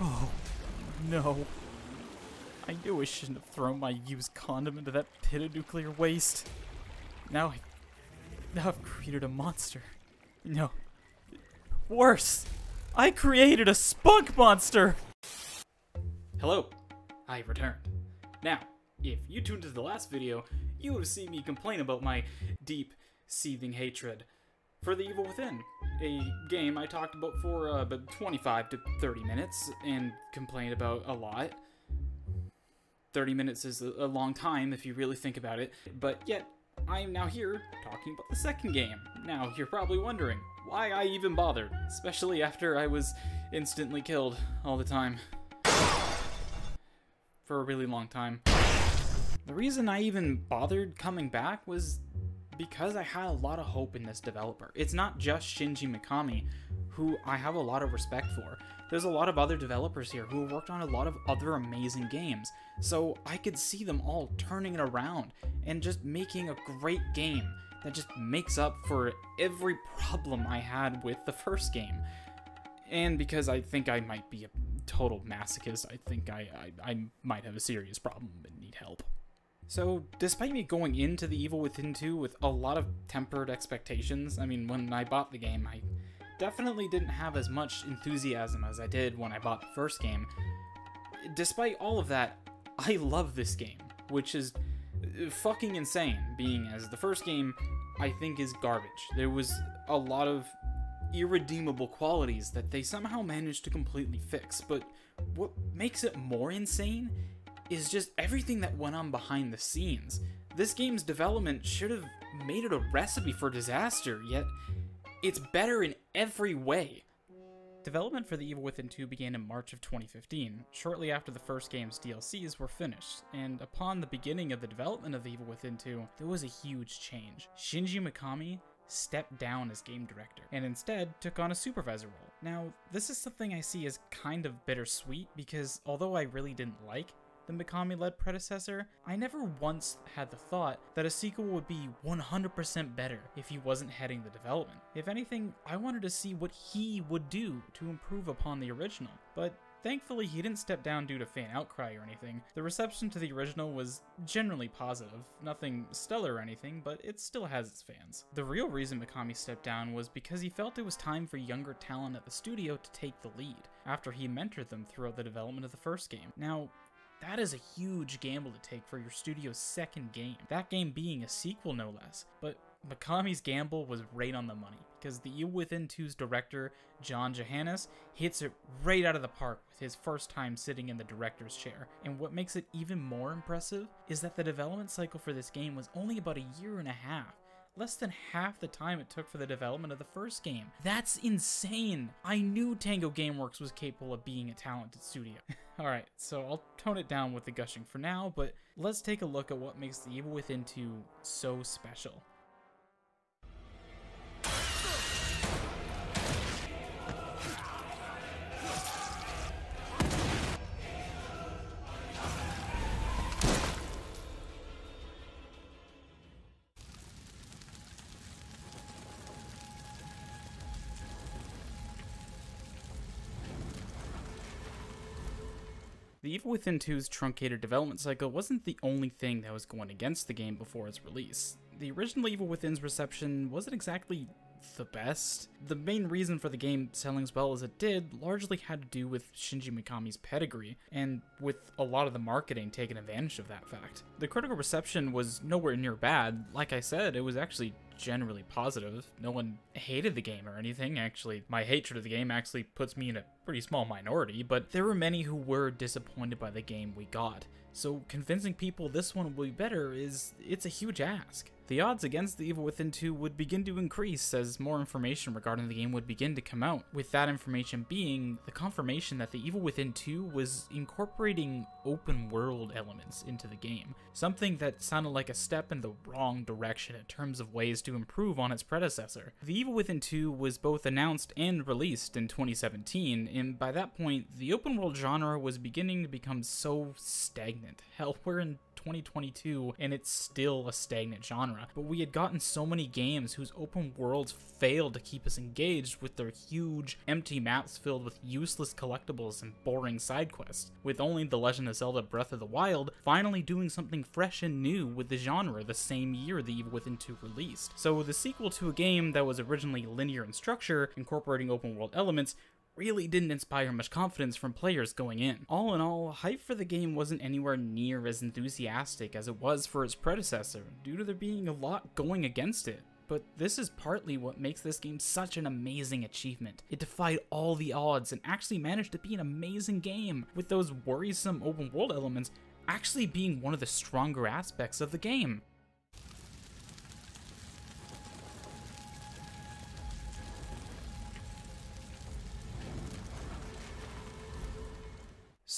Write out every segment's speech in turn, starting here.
Oh, no. I knew I shouldn't have thrown my used condom into that pit of nuclear waste. Now I. Now I've created a monster. No. Worse! I created a spunk monster! Hello, I returned. Now, if you tuned into the last video, you would have seen me complain about my deep, seething hatred for The Evil Within, a game I talked about for uh, about 25 to 30 minutes and complained about a lot. 30 minutes is a, a long time if you really think about it, but yet I am now here talking about the second game. Now, you're probably wondering why I even bothered, especially after I was instantly killed all the time. For a really long time. The reason I even bothered coming back was because I had a lot of hope in this developer. It's not just Shinji Mikami, who I have a lot of respect for. There's a lot of other developers here who have worked on a lot of other amazing games, so I could see them all turning it around and just making a great game that just makes up for every problem I had with the first game. And because I think I might be a total masochist, I think I, I, I might have a serious problem and need help. So, despite me going into The Evil Within 2 with a lot of tempered expectations, I mean, when I bought the game, I definitely didn't have as much enthusiasm as I did when I bought the first game. Despite all of that, I love this game, which is fucking insane, being as the first game I think is garbage. There was a lot of irredeemable qualities that they somehow managed to completely fix, but what makes it more insane is just everything that went on behind the scenes. This game's development should have made it a recipe for disaster, yet it's better in every way. Development for The Evil Within 2 began in March of 2015, shortly after the first game's DLCs were finished, and upon the beginning of the development of The Evil Within 2, there was a huge change. Shinji Mikami stepped down as game director and instead took on a supervisor role. Now, this is something I see as kind of bittersweet because although I really didn't like the Mikami led predecessor, I never once had the thought that a sequel would be 100% better if he wasn't heading the development. If anything, I wanted to see what he would do to improve upon the original. But Thankfully, he didn't step down due to fan outcry or anything. The reception to the original was generally positive, nothing stellar or anything, but it still has its fans. The real reason Mikami stepped down was because he felt it was time for younger talent at the studio to take the lead, after he mentored them throughout the development of the first game. Now, that is a huge gamble to take for your studio's second game, that game being a sequel no less. But Mikami's gamble was right on the money, because the Evil Within 2's director, John Johanas, hits it right out of the park with his first time sitting in the director's chair. And what makes it even more impressive is that the development cycle for this game was only about a year and a half less than half the time it took for the development of the first game. That's insane! I knew Tango Gameworks was capable of being a talented studio. Alright, so I'll tone it down with the gushing for now, but let's take a look at what makes The Evil Within 2 so special. The Evil Within 2's truncated development cycle wasn't the only thing that was going against the game before its release. The original Evil Within's reception wasn't exactly the best. The main reason for the game selling as well as it did largely had to do with Shinji Mikami's pedigree, and with a lot of the marketing taking advantage of that fact. The critical reception was nowhere near bad. Like I said, it was actually generally positive. No one hated the game or anything. Actually, my hatred of the game actually puts me in a pretty small minority, but there were many who were disappointed by the game we got. So convincing people this one will be better is it's a huge ask. The odds against The Evil Within 2 would begin to increase as more information regarding the game would begin to come out, with that information being the confirmation that The Evil Within 2 was incorporating open world elements into the game, something that sounded like a step in the wrong direction in terms of ways to improve on its predecessor. The Evil Within 2 was both announced and released in 2017, and by that point, the open world genre was beginning to become so stagnant. Hell, we're in 2022 and it's still a stagnant genre. But we had gotten so many games whose open worlds failed to keep us engaged with their huge, empty maps filled with useless collectibles and boring side quests, with only The Legend of Zelda Breath of the Wild finally doing something fresh and new with the genre the same year the Evil Within 2 released. So the sequel to a game that was originally linear in structure, incorporating open world elements, really didn't inspire much confidence from players going in. All in all, hype for the game wasn't anywhere near as enthusiastic as it was for its predecessor, due to there being a lot going against it. But this is partly what makes this game such an amazing achievement. It defied all the odds and actually managed to be an amazing game, with those worrisome open world elements actually being one of the stronger aspects of the game.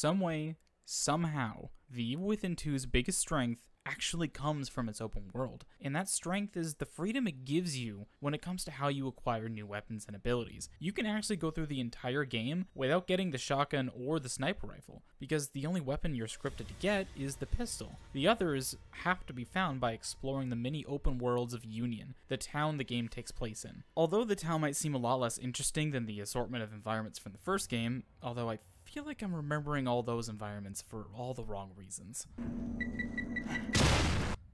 Some way, somehow, the Evil Within 2's biggest strength actually comes from its open world, and that strength is the freedom it gives you when it comes to how you acquire new weapons and abilities. You can actually go through the entire game without getting the shotgun or the sniper rifle, because the only weapon you're scripted to get is the pistol. The others have to be found by exploring the many open worlds of Union, the town the game takes place in. Although the town might seem a lot less interesting than the assortment of environments from the first game, although I feel like I'm remembering all those environments for all the wrong reasons.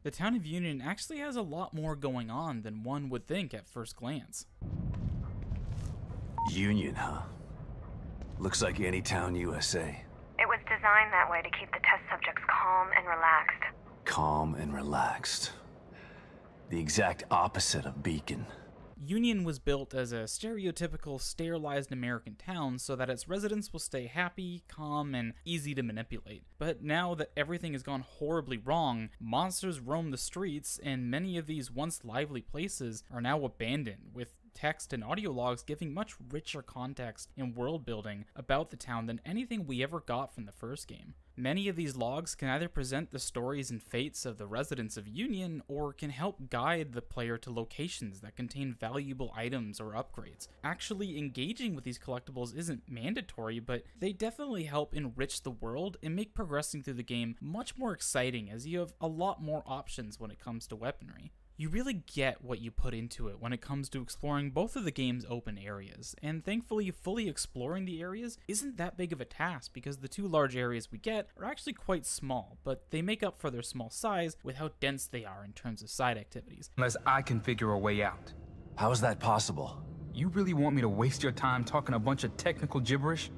The town of Union actually has a lot more going on than one would think at first glance. Union, huh? Looks like any town USA. It was designed that way to keep the test subjects calm and relaxed. Calm and relaxed. The exact opposite of Beacon. Union was built as a stereotypical sterilized American town so that its residents will stay happy, calm, and easy to manipulate. But now that everything has gone horribly wrong, monsters roam the streets, and many of these once lively places are now abandoned, with text and audio logs giving much richer context and world building about the town than anything we ever got from the first game. Many of these logs can either present the stories and fates of the residents of Union or can help guide the player to locations that contain valuable items or upgrades. Actually, engaging with these collectibles isn't mandatory, but they definitely help enrich the world and make progressing through the game much more exciting as you have a lot more options when it comes to weaponry you really get what you put into it when it comes to exploring both of the game's open areas, and thankfully, fully exploring the areas isn't that big of a task because the two large areas we get are actually quite small, but they make up for their small size with how dense they are in terms of side activities. Unless I can figure a way out. How is that possible? You really want me to waste your time talking a bunch of technical gibberish?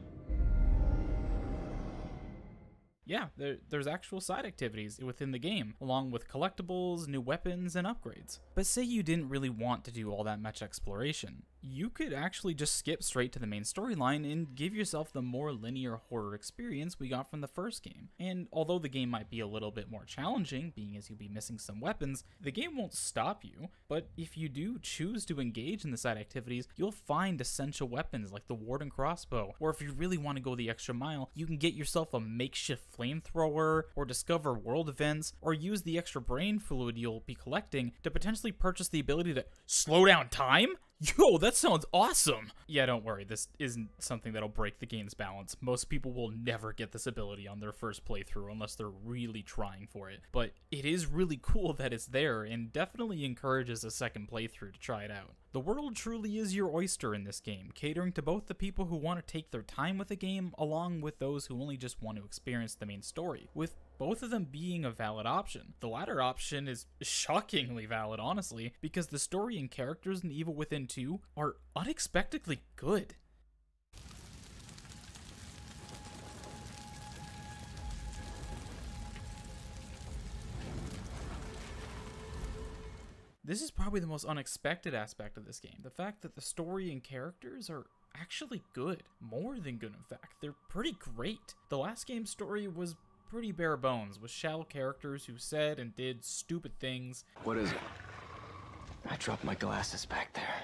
Yeah, there, there's actual side activities within the game, along with collectibles, new weapons, and upgrades. But say you didn't really want to do all that much exploration you could actually just skip straight to the main storyline and give yourself the more linear horror experience we got from the first game. And although the game might be a little bit more challenging, being as you'll be missing some weapons, the game won't stop you. But if you do choose to engage in the side activities, you'll find essential weapons like the Warden crossbow, or if you really want to go the extra mile, you can get yourself a makeshift flamethrower, or discover world events, or use the extra brain fluid you'll be collecting to potentially purchase the ability to slow down time? Yo, that sounds awesome! Yeah, don't worry, this isn't something that'll break the game's balance. Most people will never get this ability on their first playthrough unless they're really trying for it. But it is really cool that it's there and definitely encourages a second playthrough to try it out. The world truly is your oyster in this game, catering to both the people who want to take their time with the game along with those who only just want to experience the main story, with both of them being a valid option. The latter option is shockingly valid, honestly, because the story and characters in Evil Within 2 are unexpectedly good. This is probably the most unexpected aspect of this game. The fact that the story and characters are actually good. More than good, in fact. They're pretty great. The last game's story was pretty bare bones, with shallow characters who said and did stupid things. What is it? I dropped my glasses back there.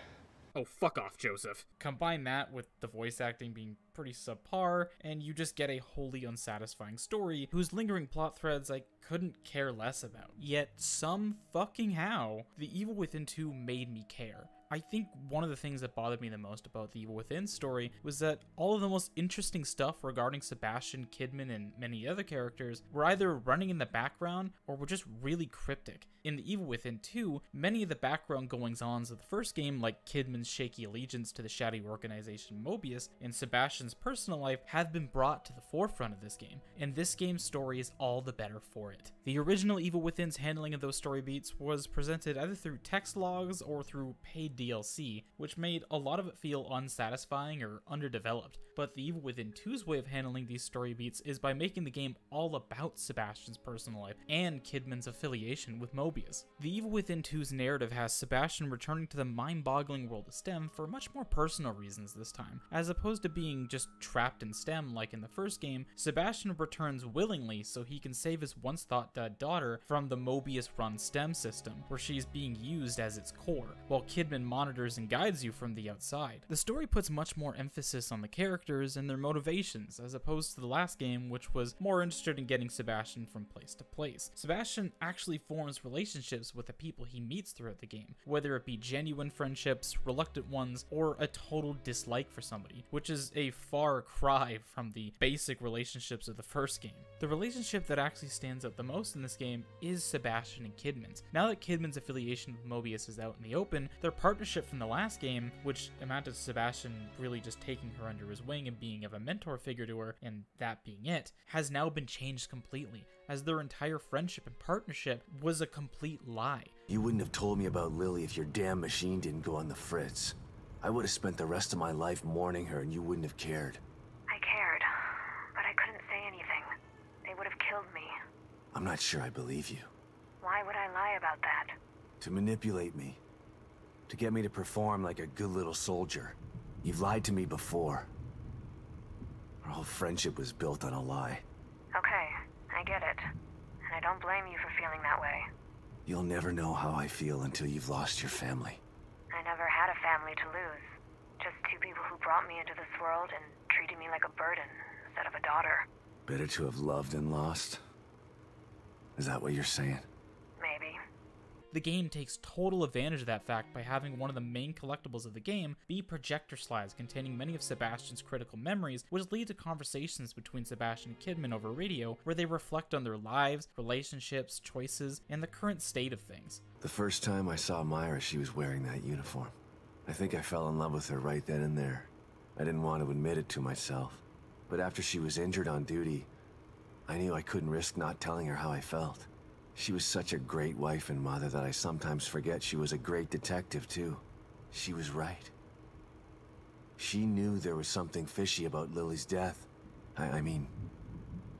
Oh, fuck off, Joseph. Combine that with the voice acting being pretty subpar, and you just get a wholly unsatisfying story whose lingering plot threads I couldn't care less about. Yet, some fucking how, The Evil Within 2 made me care. I think one of the things that bothered me the most about the Evil Within story was that all of the most interesting stuff regarding Sebastian Kidman and many other characters were either running in the background or were just really cryptic. In the Evil Within 2, many of the background goings ons of the first game, like Kidman's shaky allegiance to the shadowy organization Mobius and Sebastian's personal life, have been brought to the forefront of this game, and this game's story is all the better for it. The original Evil Within's handling of those story beats was presented either through text logs or through paid DLC, which made a lot of it feel unsatisfying or underdeveloped. But the Evil Within 2's way of handling these story beats is by making the game all about Sebastian's personal life and Kidman's affiliation with Mobius. The Evil Within 2's narrative has Sebastian returning to the mind boggling world of STEM for much more personal reasons this time. As opposed to being just trapped in STEM like in the first game, Sebastian returns willingly so he can save his once thought dead daughter from the Mobius run STEM system, where she's being used as its core, while Kidman monitors and guides you from the outside. The story puts much more emphasis on the characters and their motivations, as opposed to the last game, which was more interested in getting Sebastian from place to place. Sebastian actually forms relationships with the people he meets throughout the game, whether it be genuine friendships, reluctant ones, or a total dislike for somebody, which is a far cry from the basic relationships of the first game. The relationship that actually stands out the most in this game is Sebastian and Kidman's. Now that Kidman's affiliation with Mobius is out in the open, their partnership from the last game, which amounted to Sebastian really just taking her under his wing and being of a mentor figure to her, and that being it, has now been changed completely, as their entire friendship and partnership was a complete lie. You wouldn't have told me about Lily if your damn machine didn't go on the fritz. I would have spent the rest of my life mourning her and you wouldn't have cared. I cared, but I couldn't say anything. They would have killed me. I'm not sure I believe you. Why would I lie about that? To manipulate me. To get me to perform like a good little soldier. You've lied to me before. Our whole friendship was built on a lie. Okay, I get it. And I don't blame you for feeling that way. You'll never know how I feel until you've lost your family. I never had a family to lose. Just two people who brought me into this world and treated me like a burden instead of a daughter. Better to have loved and lost? Is that what you're saying? The game takes total advantage of that fact by having one of the main collectibles of the game be projector slides containing many of Sebastian's critical memories, which lead to conversations between Sebastian and Kidman over radio where they reflect on their lives, relationships, choices, and the current state of things. The first time I saw Myra, she was wearing that uniform. I think I fell in love with her right then and there. I didn't want to admit it to myself. But after she was injured on duty, I knew I couldn't risk not telling her how I felt. She was such a great wife and mother that I sometimes forget she was a great detective, too. She was right. She knew there was something fishy about Lily's death. I, I mean,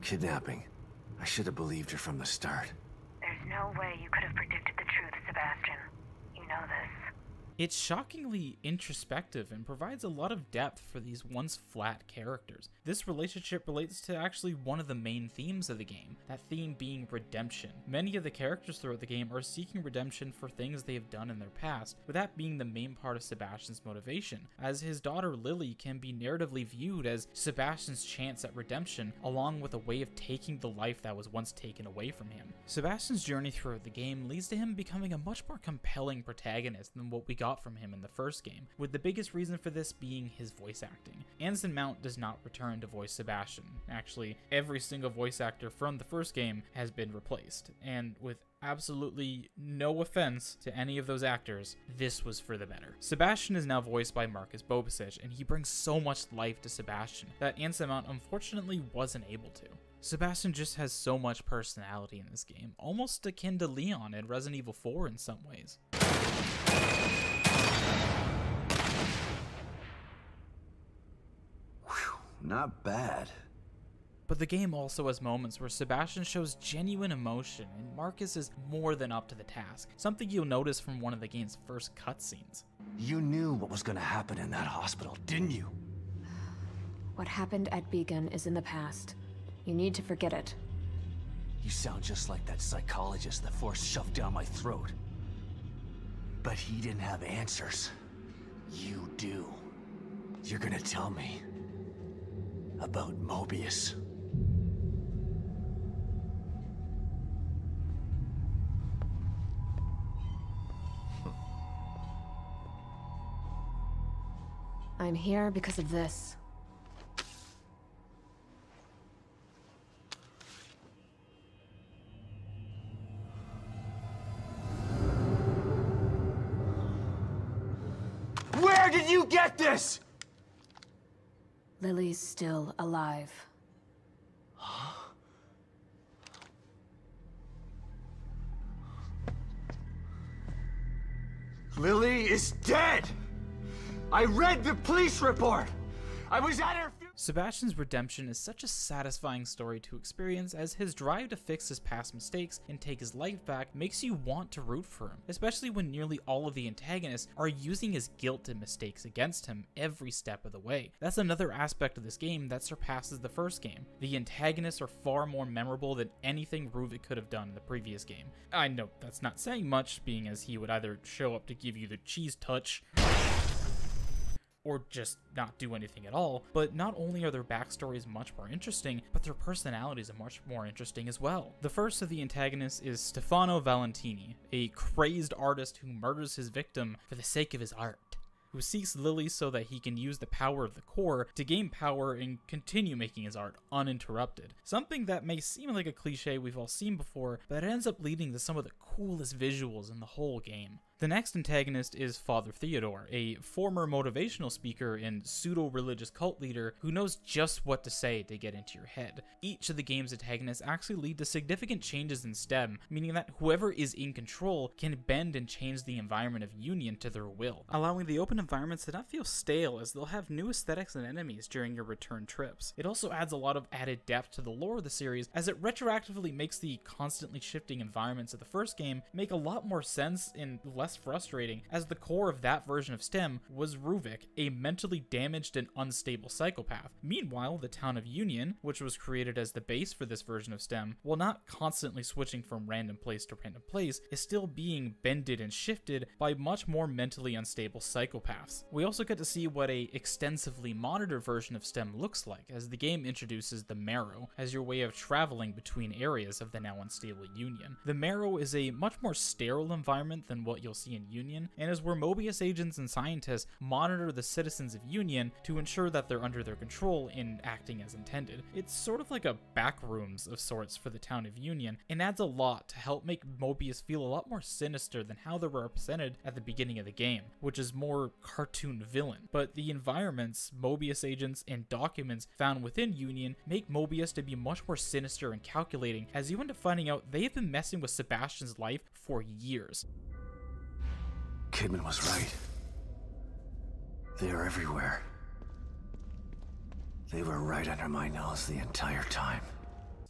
kidnapping. I should have believed her from the start. There's no way you could have predicted the truth, Sebastian. You know this. It's shockingly introspective and provides a lot of depth for these once flat characters. This relationship relates to actually one of the main themes of the game, that theme being redemption. Many of the characters throughout the game are seeking redemption for things they have done in their past, with that being the main part of Sebastian's motivation, as his daughter Lily can be narratively viewed as Sebastian's chance at redemption, along with a way of taking the life that was once taken away from him. Sebastian's journey throughout the game leads to him becoming a much more compelling protagonist than what we got from him in the first game, with the biggest reason for this being his voice acting. Anson Mount does not return to voice Sebastian. Actually, every single voice actor from the first game has been replaced, and with absolutely no offense to any of those actors, this was for the better. Sebastian is now voiced by Marqus Bobesich, and he brings so much life to Sebastian that Anson Mount unfortunately wasn't able to. Sebastian just has so much personality in this game, almost akin to Leon in Resident Evil 4 in some ways. Not bad. But the game also has moments where Sebastian shows genuine emotion and Marqus is more than up to the task, something you'll notice from one of the game's first cutscenes. You knew what was gonna happen in that hospital, didn't you? What happened at Beacon is in the past. You need to forget it. You sound just like that psychologist the Force shoved down my throat. But he didn't have answers. You do. You're gonna tell me. About Mobius. Hmm. I'm here because of this. Where did you get this? Lily's still alive. Lily is dead! I read the police report! I was at her Sebastian's redemption is such a satisfying story to experience as his drive to fix his past mistakes and take his life back makes you want to root for him, especially when nearly all of the antagonists are using his guilt and mistakes against him every step of the way. That's another aspect of this game that surpasses the first game. The antagonists are far more memorable than anything Ruvik could have done in the previous game. I know that's not saying much, being as he would either show up to give you the cheese touch or just not do anything at all. But not only are their backstories much more interesting, but their personalities are much more interesting as well. The first of the antagonists is Stefano Valentini, a crazed artist who murders his victim for the sake of his art who seeks Lily so that he can use the power of the core to gain power and continue making his art uninterrupted. Something that may seem like a cliche we've all seen before, but it ends up leading to some of the coolest visuals in the whole game. The next antagonist is Father Theodore, a former motivational speaker and pseudo religious cult leader who knows just what to say to get into your head. Each of the game's antagonists actually lead to significant changes in STEM, meaning that whoever is in control can bend and change the environment of Union to their will, allowing the open environments to not feel stale as they'll have new aesthetics and enemies during your return trips. It also adds a lot of added depth to the lore of the series as it retroactively makes the constantly shifting environments of the first game make a lot more sense and less frustrating, as the core of that version of STEM was Ruvik, a mentally damaged and unstable psychopath. Meanwhile, the town of Union, which was created as the base for this version of STEM, while not constantly switching from random place to random place, is still being bended and shifted by much more mentally unstable psychopaths. We also get to see what a extensively monitored version of STEM looks like, as the game introduces the Marrow as your way of traveling between areas of the now unstable Union. The Marrow is a much more sterile environment than what you'll see in Union, and is where Mobius agents and scientists monitor the citizens of Union to ensure that they're under their control in acting as intended. It's sort of like a backrooms of sorts for the town of Union, and adds a lot to help make Mobius feel a lot more sinister than how they were represented at the beginning of the game, which is more cartoon villain. But the environments, Mobius agents, and documents found within Union make Mobius to be much more sinister and calculating, as you end up finding out they have been messing with Sebastian's life for years. Kidman was right. They are everywhere. They were right under my nose the entire time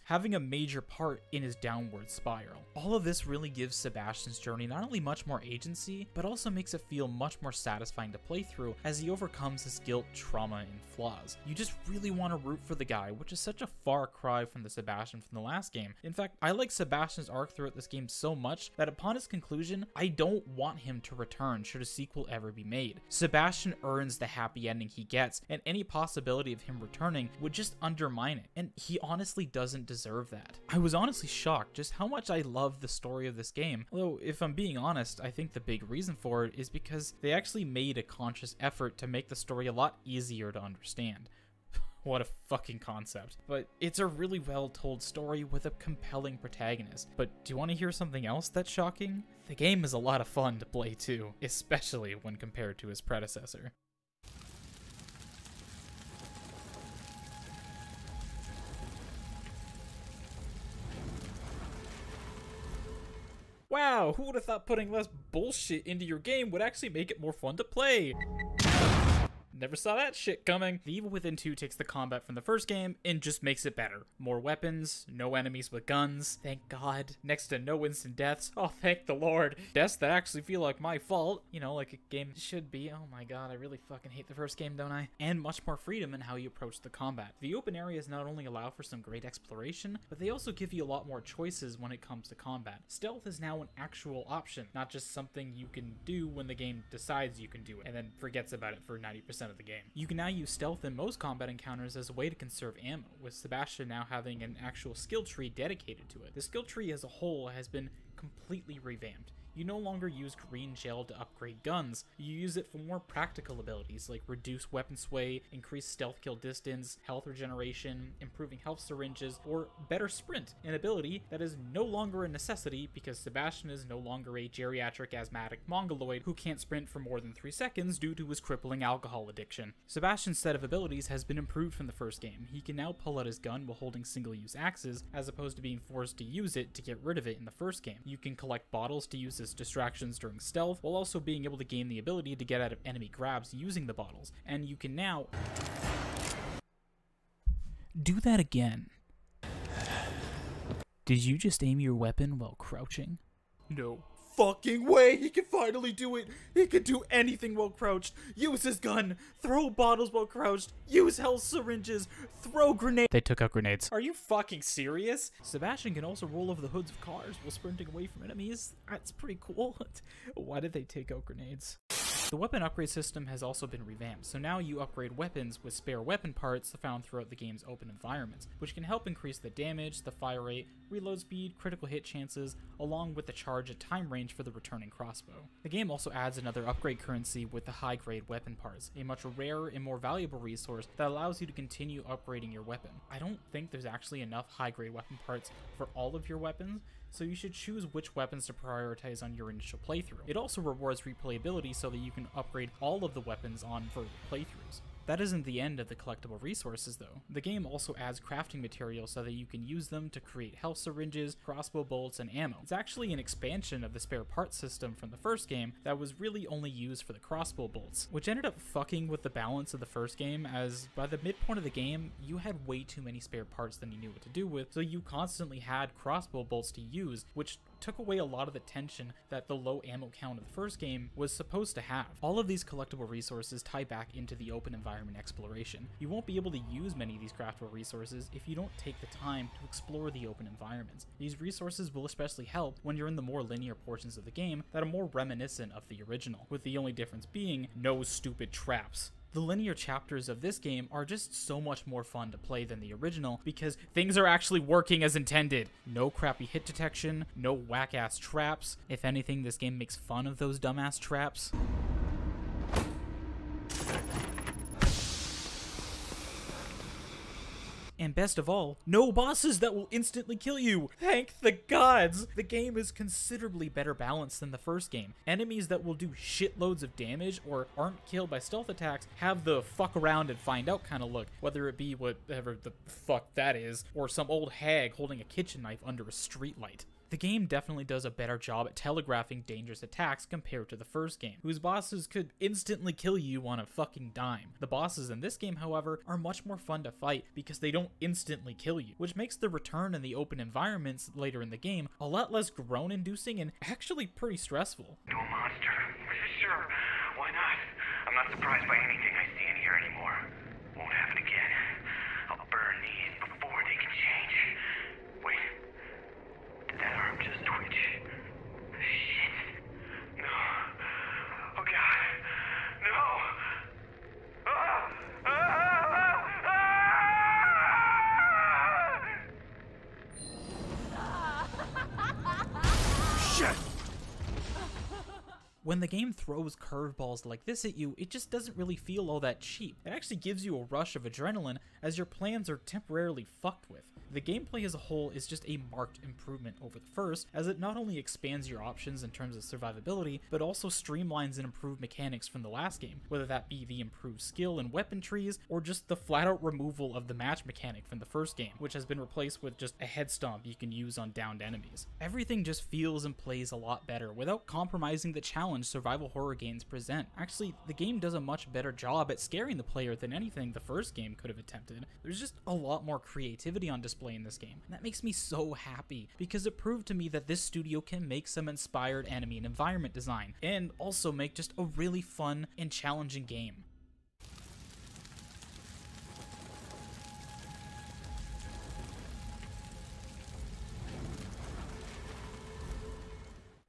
having a major part in his downward spiral. All of this really gives Sebastian's journey not only much more agency, but also makes it feel much more satisfying to play through as he overcomes his guilt, trauma, and flaws. You just really want to root for the guy, which is such a far cry from the Sebastian from the last game. In fact, I like Sebastian's arc throughout this game so much that upon his conclusion, I don't want him to return should a sequel ever be made. Sebastian earns the happy ending he gets, and any possibility of him returning would just undermine it, and he honestly doesn't deserve deserve that. I was honestly shocked just how much I love the story of this game. Although, if I'm being honest, I think the big reason for it is because they actually made a conscious effort to make the story a lot easier to understand. what a fucking concept. But it's a really well told story with a compelling protagonist. But do you want to hear something else that's shocking? The game is a lot of fun to play too, especially when compared to his predecessor. Wow, who would have thought putting less bullshit into your game would actually make it more fun to play? Never saw that shit coming. The Evil Within 2 takes the combat from the first game and just makes it better. More weapons, no enemies with guns, thank god. Next to no instant deaths, oh thank the lord. Deaths that actually feel like my fault, you know, like a game should be. Oh my god, I really fucking hate the first game, don't I? And much more freedom in how you approach the combat. The open areas not only allow for some great exploration, but they also give you a lot more choices when it comes to combat. Stealth is now an actual option, not just something you can do when the game decides you can do it, and then forgets about it for 90% 90% of the game. You can now use stealth in most combat encounters as a way to conserve ammo, with Sebastian now having an actual skill tree dedicated to it. The skill tree as a whole has been completely revamped you no longer use green gel to upgrade guns. You use it for more practical abilities like reduce weapon sway, increase stealth kill distance, health regeneration, improving health syringes, or better sprint, an ability that is no longer a necessity because Sebastian is no longer a geriatric asthmatic mongoloid who can't sprint for more than 3 seconds due to his crippling alcohol addiction. Sebastian's set of abilities has been improved from the first game. He can now pull out his gun while holding single-use axes, as opposed to being forced to use it to get rid of it in the first game. You can collect bottles to use as distractions during stealth, while also being able to gain the ability to get out of enemy grabs using the bottles. And you can now do that again. Did you just aim your weapon while crouching? No fucking way he can finally do it. He can do anything while crouched. Use his gun, throw bottles while crouched, use health syringes, throw grenades. They took out grenades. Are you fucking serious? Sebastian can also roll over the hoods of cars while sprinting away from enemies. That's pretty cool. Why did they take out grenades? The weapon upgrade system has also been revamped, so now you upgrade weapons with spare weapon parts found throughout the game's open environments, which can help increase the damage, the fire rate, reload speed, critical hit chances, along with the charge and time range for the returning crossbow. The game also adds another upgrade currency with the high grade weapon parts, a much rarer and more valuable resource that allows you to continue upgrading your weapon. I don't think there's actually enough high grade weapon parts for all of your weapons, so you should choose which weapons to prioritize on your initial playthrough. It also rewards replayability so that you can upgrade all of the weapons on further playthroughs. That isn't the end of the collectible resources though. The game also adds crafting materials so that you can use them to create health syringes, crossbow bolts, and ammo. It's actually an expansion of the spare parts system from the first game that was really only used for the crossbow bolts, which ended up fucking with the balance of the first game as by the midpoint of the game, you had way too many spare parts than you knew what to do with, so you constantly had crossbow bolts to use, which took away a lot of the tension that the low ammo count of the first game was supposed to have. All of these collectible resources tie back into the open environment exploration. You won't be able to use many of these craftable resources if you don't take the time to explore the open environments. These resources will especially help when you're in the more linear portions of the game that are more reminiscent of the original, with the only difference being no stupid traps. The linear chapters of this game are just so much more fun to play than the original because things are actually working as intended. No crappy hit detection, no whack ass traps. If anything, this game makes fun of those dumbass traps. And best of all, no bosses that will instantly kill you. Thank the gods! The game is considerably better balanced than the first game. Enemies that will do shitloads of damage or aren't killed by stealth attacks have the fuck around and find out kind of look, whether it be whatever the fuck that is, or some old hag holding a kitchen knife under a streetlight. The game definitely does a better job at telegraphing dangerous attacks compared to the first game, whose bosses could instantly kill you on a fucking dime. The bosses in this game, however, are much more fun to fight because they don't instantly kill you, which makes the return in the open environments later in the game a lot less groan inducing and actually pretty stressful. No monster. Sure, why not? I'm not surprised by anything I see in here anymore. Won't happen again. That arm just twitch? Shit. No. Oh god. No. Ah! Ah! Ah! Ah! Shit! When the game throws curveballs like this at you, it just doesn't really feel all that cheap. It actually gives you a rush of adrenaline as your plans are temporarily fucked with. The gameplay as a whole is just a marked improvement over the first, as it not only expands your options in terms of survivability, but also streamlines and improved mechanics from the last game, whether that be the improved skill and weapon trees, or just the flat out removal of the match mechanic from the first game, which has been replaced with just a head stomp you can use on downed enemies. Everything just feels and plays a lot better without compromising the challenge survival horror games present. Actually, the game does a much better job at scaring the player than anything the first game could have attempted. There's just a lot more creativity on display in this game, and that makes me so happy because it proved to me that this studio can make some inspired enemy and environment design, and also make just a really fun and challenging game.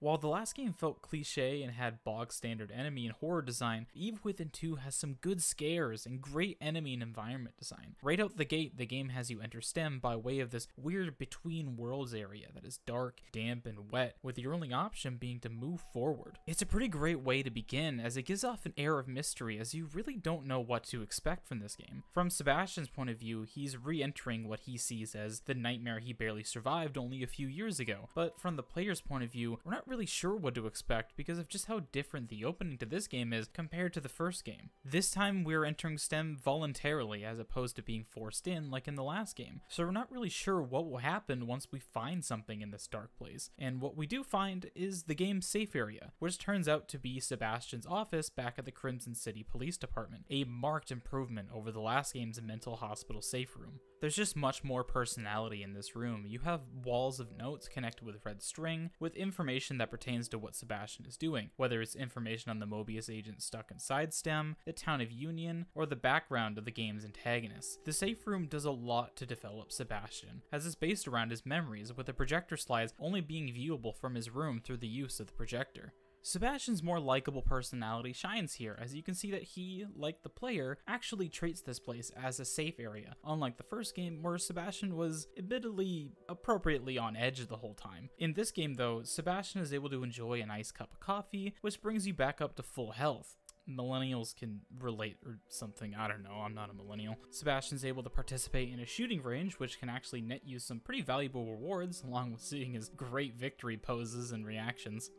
While the last game felt cliche and had bog standard enemy and horror design, Eve Within 2 has some good scares and great enemy and environment design. Right out the gate, the game has you enter STEM by way of this weird between worlds area that is dark, damp, and wet, with your only option being to move forward. It's a pretty great way to begin, as it gives off an air of mystery, as you really don't know what to expect from this game. From Sebastian's point of view, he's re entering what he sees as the nightmare he barely survived only a few years ago. But from the player's point of view, we're not really sure what to expect because of just how different the opening to this game is compared to the first game. This time, we're entering STEM voluntarily as opposed to being forced in like in the last game, so we're not really sure what will happen once we find something in this dark place. And what we do find is the game's safe area, which turns out to be Sebastian's office back at the Krimson City Police Department, a marked improvement over the last game's mental hospital safe room. There's just much more personality in this room. You have walls of notes connected with red string, with information that pertains to what Sebastian is doing, whether it's information on the Mobius agent stuck inside STEM, the town of Union, or the background of the game's antagonists. The safe room does a lot to develop Sebastian, as it's based around his memories, with the projector slides only being viewable from his room through the use of the projector. Sebastian's more likable personality shines here, as you can see that he, like the player, actually treats this place as a safe area, unlike the first game where Sebastian was admittedly appropriately on edge the whole time. In this game though, Sebastian is able to enjoy a nice cup of coffee, which brings you back up to full health millennials can relate or something. I don't know. I'm not a millennial. Sebastian's able to participate in a shooting range, which can actually net you some pretty valuable rewards, along with seeing his great victory poses and reactions.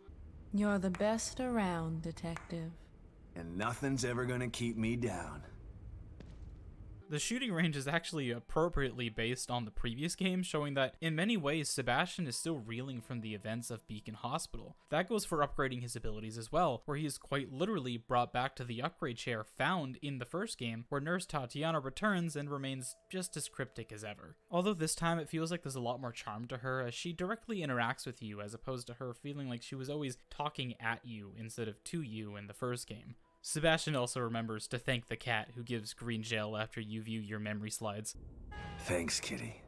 You're the best around, Detective. And nothing's ever gonna keep me down. The shooting range is actually appropriately based on the previous game, showing that in many ways Sebastian is still reeling from the events of Beacon Hospital. That goes for upgrading his abilities as well, where he is quite literally brought back to the upgrade chair found in the first game, where Nurse Tatiana returns and remains just as cryptic as ever. Although this time it feels like there's a lot more charm to her as she directly interacts with you as opposed to her feeling like she was always talking at you instead of to you in the first game. Sebastian also remembers to thank the cat who gives green gel after you view your memory slides. Thanks, Kitty.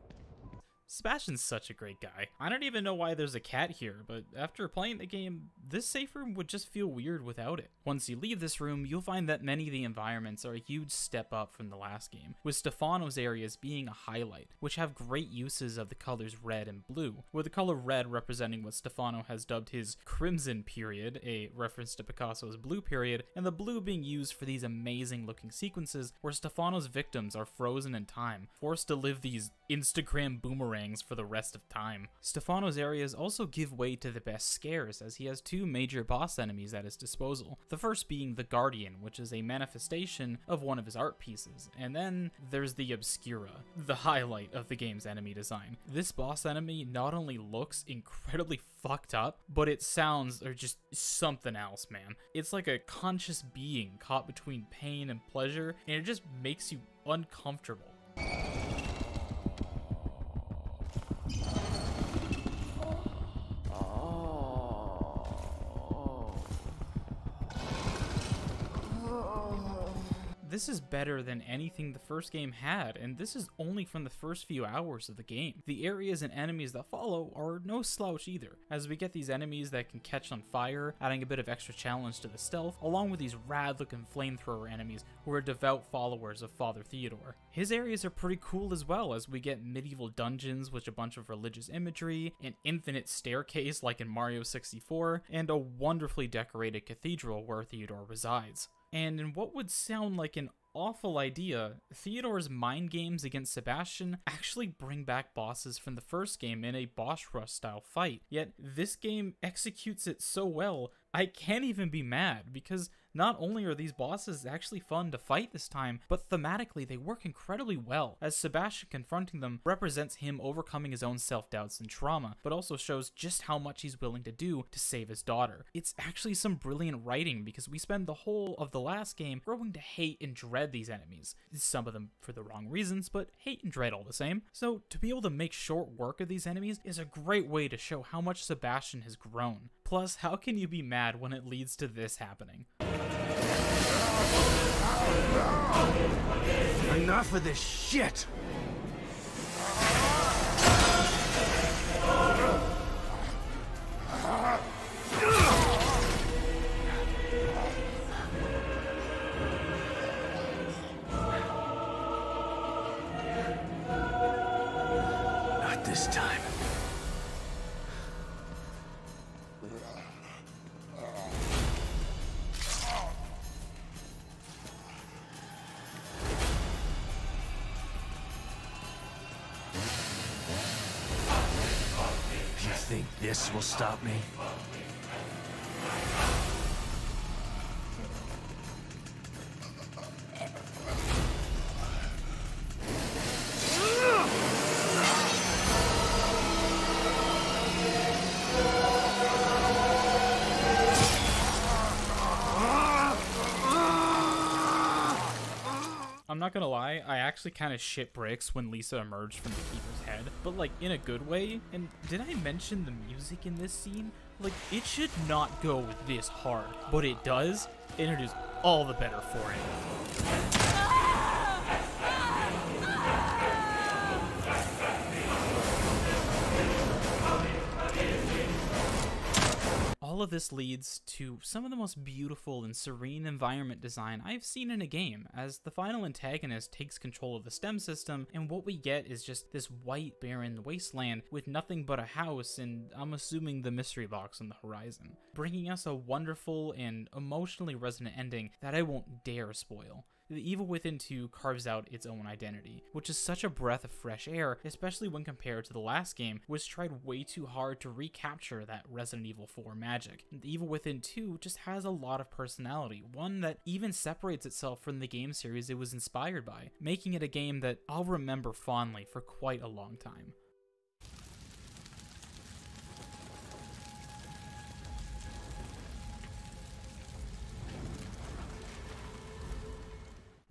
Sebastian's such a great guy. I don't even know why there's a cat here, but after playing the game, this safe room would just feel weird without it. Once you leave this room, you'll find that many of the environments are a huge step up from the last game, with Stefano's areas being a highlight, which have great uses of the colors red and blue, with the color red representing what Stefano has dubbed his Crimson period, a reference to Picasso's Blue period, and the blue being used for these amazing looking sequences where Stefano's victims are frozen in time, forced to live these Instagram boomerangs for the rest of time. Stefano's areas also give way to the best scares, as he has two major boss enemies at his disposal. The first being the Guardian, which is a manifestation of one of his art pieces, and then there's the Obscura, the highlight of the game's enemy design. This boss enemy not only looks incredibly fucked up, but it sounds or just something else, man. It's like a conscious being caught between pain and pleasure, and it just makes you uncomfortable. This is better than anything the first game had, and this is only from the first few hours of the game. The areas and enemies that follow are no slouch either, as we get these enemies that can catch on fire, adding a bit of extra challenge to the stealth, along with these rad looking flamethrower enemies who are devout followers of Father Theodore. His areas are pretty cool as well, as we get medieval dungeons with a bunch of religious imagery, an infinite staircase like in Mario 64, and a wonderfully decorated cathedral where Theodore resides. And in what would sound like an awful idea, Theodore's mind games against Sebastian actually bring back bosses from the first game in a boss rush style fight. Yet this game executes it so well, I can't even be mad because not only are these bosses actually fun to fight this time, but thematically they work incredibly well, as Sebastian confronting them represents him overcoming his own self doubts and trauma, but also shows just how much he's willing to do to save his daughter. It's actually some brilliant writing because we spend the whole of the last game growing to hate and dread these enemies. Some of them for the wrong reasons, but hate and dread all the same. So to be able to make short work of these enemies is a great way to show how much Sebastian has grown. Plus, how can you be mad when it leads to this happening? Enough of this shit! Think this will stop me. I'm not gonna lie, I actually kind of shit bricks when Lisa emerged from the Keeper's head, but like in a good way. And did I mention the music in this scene? Like, it should not go this hard, but it does, and it is all the better for it. All of this leads to some of the most beautiful and serene environment design I've seen in a game, as the final antagonist takes control of the STEM system, and what we get is just this white, barren wasteland with nothing but a house and I'm assuming the mystery box on the horizon, bringing us a wonderful and emotionally resonant ending that I won't dare spoil. The Evil Within 2 carves out its own identity, which is such a breath of fresh air, especially when compared to the last game, which tried way too hard to recapture that Resident Evil 4 magic. The Evil Within 2 just has a lot of personality, one that even separates itself from the game series it was inspired by, making it a game that I'll remember fondly for quite a long time.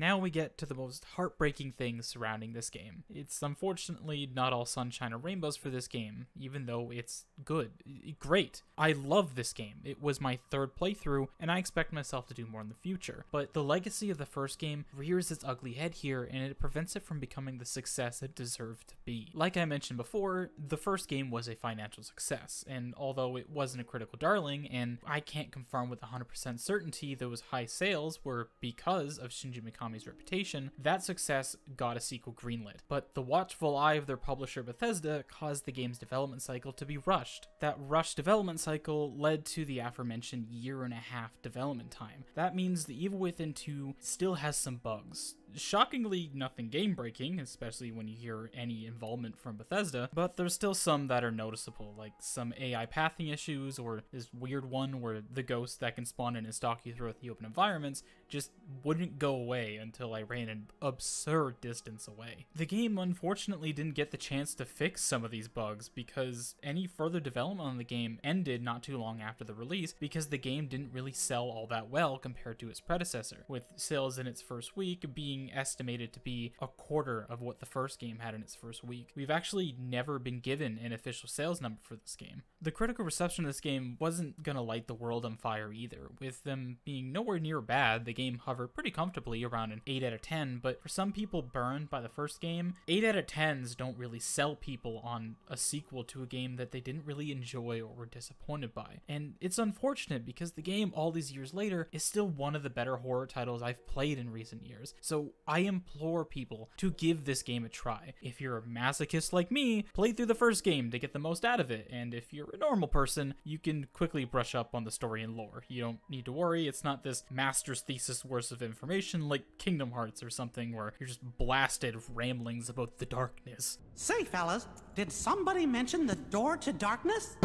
Now we get to the most heartbreaking things surrounding this game. It's unfortunately not all sunshine or rainbows for this game, even though it's good. Great. I love this game. It was my third playthrough, and I expect myself to do more in the future. But the legacy of the first game rears its ugly head here, and it prevents it from becoming the success it deserved to be. Like I mentioned before, the first game was a financial success, and although it wasn't a critical darling, and I can't confirm with 100% certainty those high sales were because of Shinji Mikami Mikami's reputation, that success got a sequel greenlit. But the watchful eye of their publisher Bethesda caused the game's development cycle to be rushed. That rushed development cycle led to the aforementioned year and a half development time. That means the Evil Within 2 still has some bugs, shockingly nothing game breaking, especially when you hear any involvement from Bethesda, but there's still some that are noticeable, like some AI pathing issues, or this weird one where the ghost that can spawn in and stalk you throughout the open environments just wouldn't go away until I ran an absurd distance away. The game unfortunately didn't get the chance to fix some of these bugs because any further development on the game ended not too long after the release because the game didn't really sell all that well compared to its predecessor, with sales in its first week being being estimated to be a quarter of what the first game had in its first week. We've actually never been given an official sales number for this game. The critical reception of this game wasn't gonna light the world on fire either. With them being nowhere near bad, the game hovered pretty comfortably around an 8 out of 10, but for some people burned by the first game, 8 out of 10s don't really sell people on a sequel to a game that they didn't really enjoy or were disappointed by. And it's unfortunate because the game, all these years later, is still one of the better horror titles I've played in recent years. So I implore people to give this game a try. If you're a masochist like me, play through the first game to get the most out of it, and if you're a normal person, you can quickly brush up on the story and lore. You don't need to worry, it's not this master's thesis worth of information like Kingdom Hearts or something where you're just blasted ramblings about the darkness. Say, fellas, did somebody mention the door to darkness?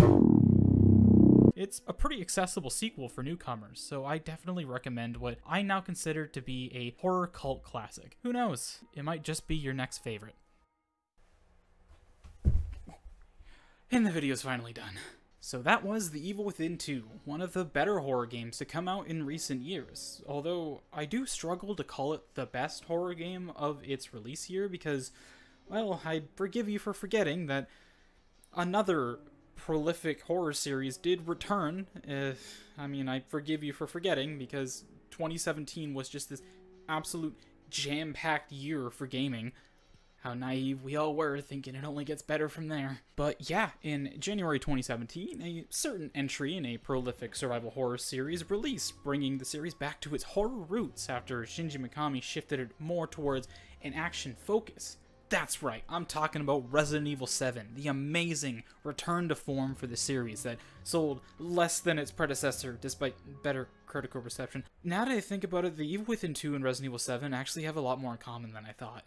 It's a pretty accessible sequel for newcomers, so I definitely recommend what I now consider to be a horror cult classic. Who knows? It might just be your next favorite. And the video's finally done. So that was The Evil Within 2, one of the better horror games to come out in recent years. Although I do struggle to call it the best horror game of its release year because, well, I forgive you for forgetting that another prolific horror series did return. I mean, I forgive you for forgetting because 2017 was just this absolute jam packed year for gaming. How naive we all were, thinking it only gets better from there. But yeah, in January 2017, a certain entry in a prolific survival horror series released, bringing the series back to its horror roots after Shinji Mikami shifted it more towards an action focus. That's right, I'm talking about Resident Evil 7, the amazing return to form for the series that sold less than its predecessor despite better critical reception. Now that I think about it, the Evil Within 2 and Resident Evil 7 actually have a lot more in common than I thought.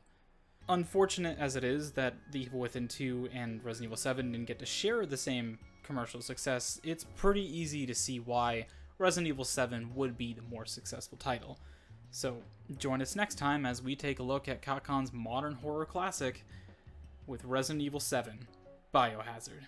unfortunate as it is that The Evil Within 2 and Resident Evil 7 didn't get to share the same commercial success, it's pretty easy to see why Resident Evil 7 would be the more successful title. So join us next time as we take a look at Capcom's modern horror classic with Resident Evil 7 Biohazard.